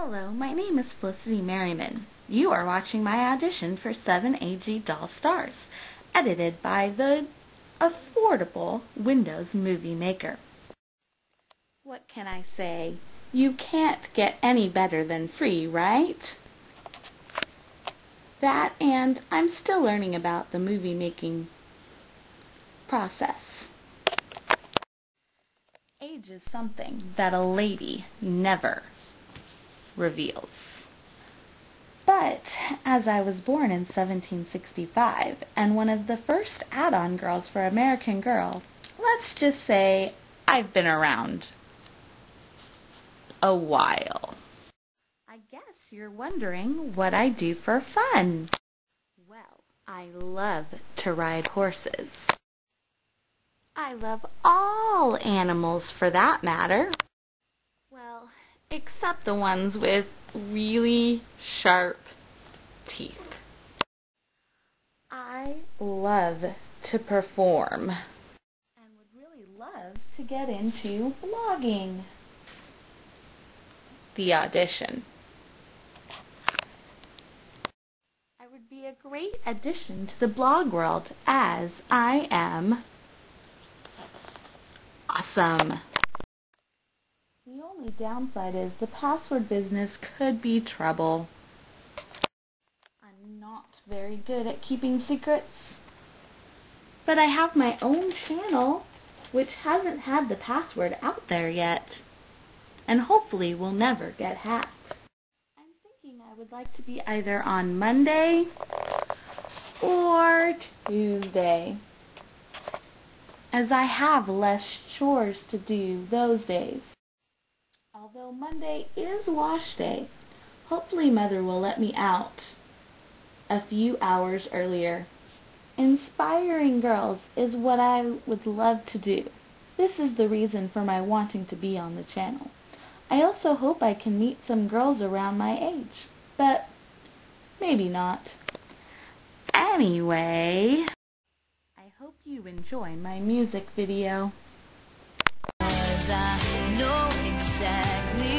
Hello, my name is Felicity Merriman. You are watching my audition for 7AG Doll Stars, edited by the affordable Windows Movie Maker. What can I say? You can't get any better than free, right? That and I'm still learning about the movie making process. Age is something that a lady never reveals. But as I was born in 1765 and one of the first add-on girls for American Girl, let's just say I've been around a while. I guess you're wondering what I do for fun. Well, I love to ride horses. I love all animals for that matter. Except the ones with really sharp teeth. I love to perform and would really love to get into blogging. The audition. I would be a great addition to the blog world as I am awesome. The only downside is the password business could be trouble. I'm not very good at keeping secrets. But I have my own channel, which hasn't had the password out there yet, and hopefully will never get hacked. I'm thinking I would like to be either on Monday or Tuesday as I have less chores to do those days. Although Monday is wash day, hopefully Mother will let me out a few hours earlier. Inspiring girls is what I would love to do. This is the reason for my wanting to be on the channel. I also hope I can meet some girls around my age, but maybe not. Anyway I hope you enjoy my music video. Exactly